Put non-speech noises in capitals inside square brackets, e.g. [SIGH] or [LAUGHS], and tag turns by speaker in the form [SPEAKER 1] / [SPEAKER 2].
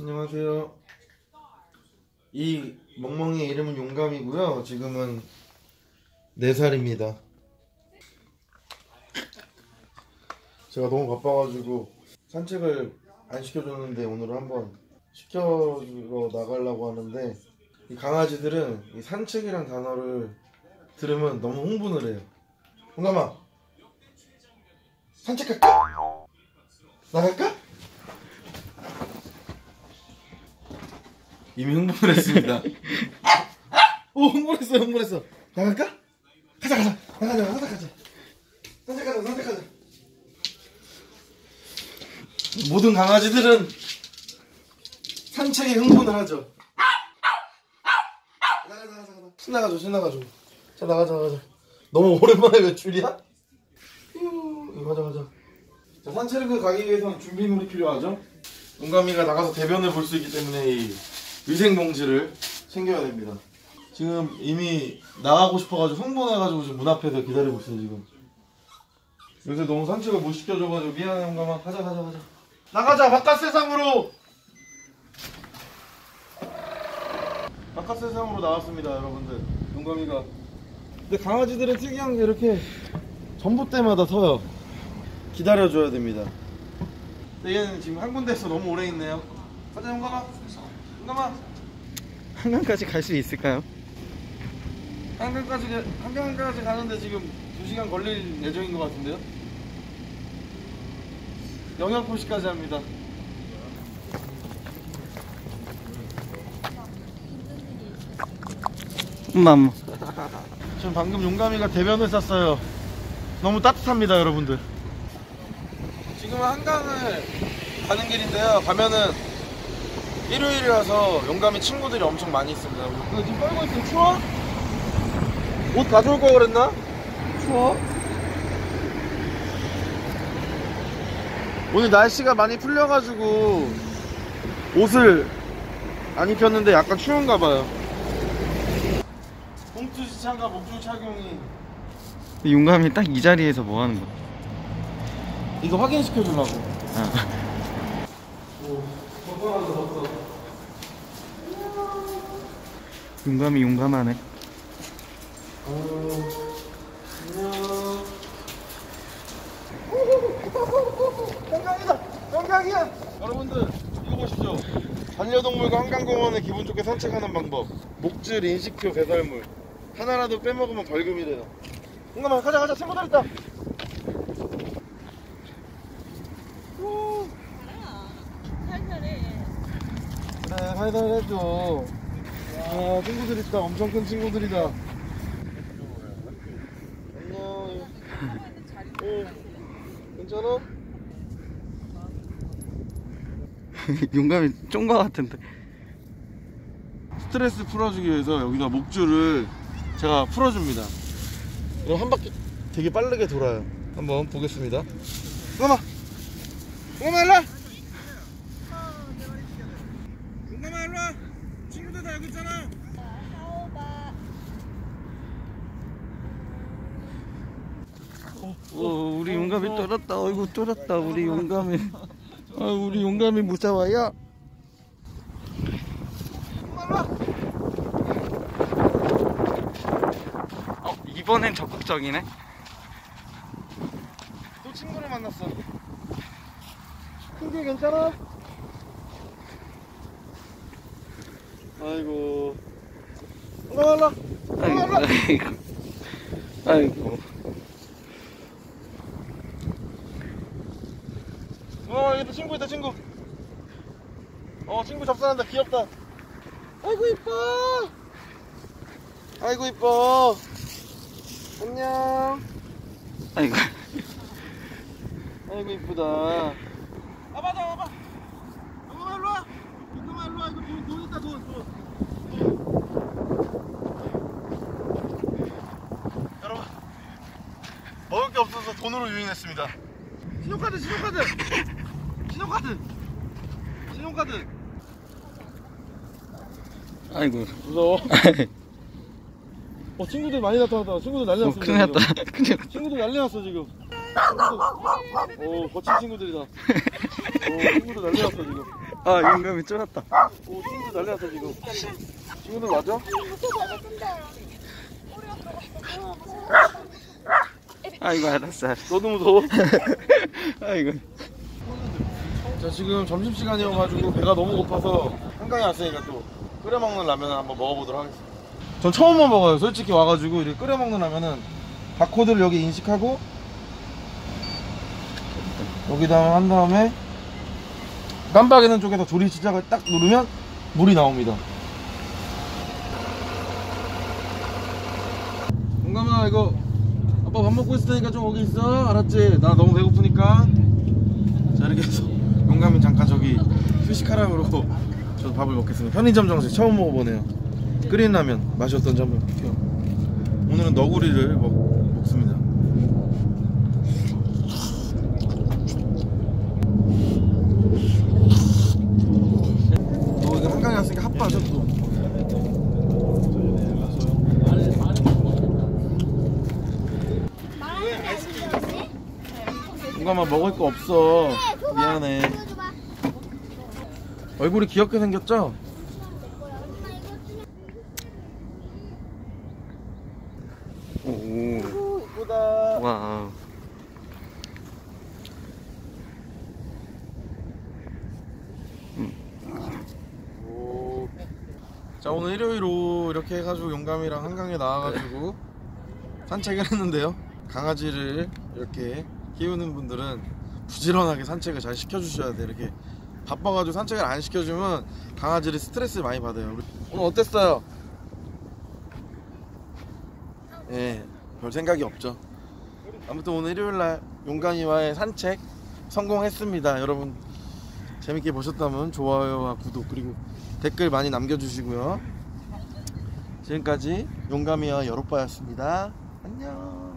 [SPEAKER 1] 안녕하세요. 이 멍멍이의 이름은 용감이고요. 지금은 4살입니다. 제가 너무 바빠가지고 산책을 안 시켜줬는데 오늘 한번 시켜주러 나가려고 하는데 이 강아지들은 이 산책이란 단어를 들으면 너무 흥분을 해요. 용감아, 산책할까? 나갈까? 이미 흥분을 했습니다. [LAUGHS] 오 흥분했어 흥분했어. 나갈까? 가자 가자 나가자 가자 가자. 산책하자 산책하자. 모든 강아지들은 산책에 흥분을 하죠. 나가자 나가자 나가자. 신나가죠 신나가죠. 자 나가자 나가자. 너무 오랜만에 외출이야? 휴, 가자 가자. 자, 산책을 가기 위해서는 준비물이 필요하죠. 용감이가 나가서 대변을 볼 수 있기 때문에 이 위생봉지를 챙겨야 됩니다. 지금 이미 나가고 싶어가지고 흥분해가지고 지금 문 앞에서 기다리고 있어요 지금. 요새 너무 산책을 못 시켜줘가지고 미안해 용감아. 가자 가자 가자. 나가자 바깥 세상으로. 바깥 세상으로 나왔습니다 여러분들. 용감이가. 근데 강아지들은 특이한 게 이렇게 전봇대마다 서요. 기다려줘야 됩니다. 근데 얘는 지금 한 군데에서 너무 오래 있네요. 가자 용감아. 용감아.
[SPEAKER 2] 한강까지 갈 수 있을까요?
[SPEAKER 1] 한강까지 한강까지 가는데 지금 2시간 걸릴 예정인 것 같은데요? 영양 포시까지 합니다.
[SPEAKER 2] 엄마
[SPEAKER 1] 지금 방금 용감이가 대변을 쌌어요. 너무 따뜻합니다, 여러분들. 지금 한강을 가는 길인데요. 가면은 일요일이라서 용감이 친구들이 엄청 많이 있습니다. 근데 지금 떨고 있어. 추워? 옷 가져올 거 그랬나? 추워? 오늘 날씨가 많이 풀려가지고 옷을 안 입혔는데 약간 추운가 봐요. 봉투 시창과 목줄 착용이
[SPEAKER 2] 용감이 딱 이 자리에서 뭐 하는 거야?
[SPEAKER 1] 이거 확인시켜 주려고.
[SPEAKER 2] 아.
[SPEAKER 1] 오, 덥어 덥어.
[SPEAKER 2] 용감이 용감하네
[SPEAKER 1] 어, 안녕. 영광이다! 영광이야! 여러분들, 이거 보십시오. 반려동물과 한강공원에 기분 좋게 산책하는 방법. 목줄, 인식표, 배달물. 하나라도 빼먹으면 벌금이래요. 잠깐만, 가자, 가자. 친구들 있다. 우,
[SPEAKER 3] 살살해.
[SPEAKER 1] 그래, 살살 해줘. 아, 친구들 있다. 엄청 큰 친구들이다. 안녕. 어, 괜찮아? [LAUGHS]
[SPEAKER 2] 용감이 쫑거 같은데
[SPEAKER 1] 스트레스 풀어주기 위해서 여기다 목줄을 제가 풀어줍니다. 그럼 한 바퀴 되게 빠르게 돌아요. 한번 보겠습니다. 응감아! 응감아 일로와! 응감아 일로와! 다 여기 있잖아!
[SPEAKER 3] 싸워봐.
[SPEAKER 2] 어, 우리 용감이 쫄았다 어이구 쫄았다 우리 용감이 아 우리 용감이 무서워요 어 이번엔 적극적이네
[SPEAKER 1] 또 친구를 만났어. 큰게 괜찮아? 아이고. 응감아 일로와!
[SPEAKER 2] 아이고 아이고 아이고
[SPEAKER 1] 어, 여기 또 친구 있다, 친구. 어, 친구 접선한다. 귀엽다. 아이고, 이뻐. 아이고, 이뻐. 안녕.
[SPEAKER 2] 아이고
[SPEAKER 1] 아이고, 이쁘다. 와봐, 나 와봐. 엄마, 일로 와. 이놈아, 일로 와. 이거 돈, 돈 있다, 돈, 돈. 여러분, 먹을 게 없어서 돈으로 유인했습니다. 신용카드, 신용카드. 신용카드. 신용카드.
[SPEAKER 2] 아이고
[SPEAKER 1] 무서워. 어 친구들 많이 나타났다. 친구들 난리
[SPEAKER 2] 어,
[SPEAKER 1] 났습니다.
[SPEAKER 2] 큰일 났다
[SPEAKER 1] 지금.
[SPEAKER 2] 큰일 났다
[SPEAKER 1] 친구들 난리 났어 지금. 오 거친 친구들이다. 오 친구들 난리 났어 지금.
[SPEAKER 2] 아 용감이 쫄았다. 오 친구들 난리 났어 지금. 친구들 맞아? 아이고 알았어. 알았어.
[SPEAKER 1] 너도 무서워? [LAUGHS]
[SPEAKER 2] 아이고.
[SPEAKER 1] 자 지금 점심시간이어가지고 배가 너무 고파서 한강에 왔으니까 또 끓여 먹는 라면을 한번 먹어보도록 하겠습니다 전 처음 먹어요 솔직히 와가지고 이렇게 끓여 먹는 라면은 바코드를 여기 인식하고 여기다 한 다음에 깜빡이는 쪽에서 조리 시작을 딱 누르면 물이 나옵니다 용감아 이거 아빠 밥 먹고 있을 테니까 좀 거기 있어. 알았지? 나 너무 배고프니까. 자 이렇게 해서 용감이 잠깐 저기 휴식하라고 저도 밥을 먹겠습니다. 편의점 정식 처음 먹어보네요. 끓인 라면 맛이 어떤지 한번 볼게요. 오늘은 너구리를 먹, 먹습니다. 어 이거 한강에 왔으니까 핫바죠 또 용감아 먹을 거 없어 미안해 얼굴이 귀엽게 생겼죠?
[SPEAKER 2] 오.
[SPEAKER 1] 이쁘다
[SPEAKER 2] 와우.
[SPEAKER 1] 자 오늘 일요일로 이렇게 해가지고 용감이랑 한강에 나와가지고 산책을 했는데요 강아지를 이렇게 키우는 분들은 부지런하게 산책을 잘 시켜주셔야 돼 이렇게 바빠가지고 산책을 안 시켜주면 강아지를 스트레스를 많이 받아요 오늘 어땠어요? 예, 별 생각이 없죠 아무튼 오늘 일요일날 용감이와의 산책 성공했습니다 여러분 재밌게 보셨다면 좋아요와 구독 그리고 댓글 많이 남겨주시고요. 지금까지 용감이와 여로빠였습니다. 안녕.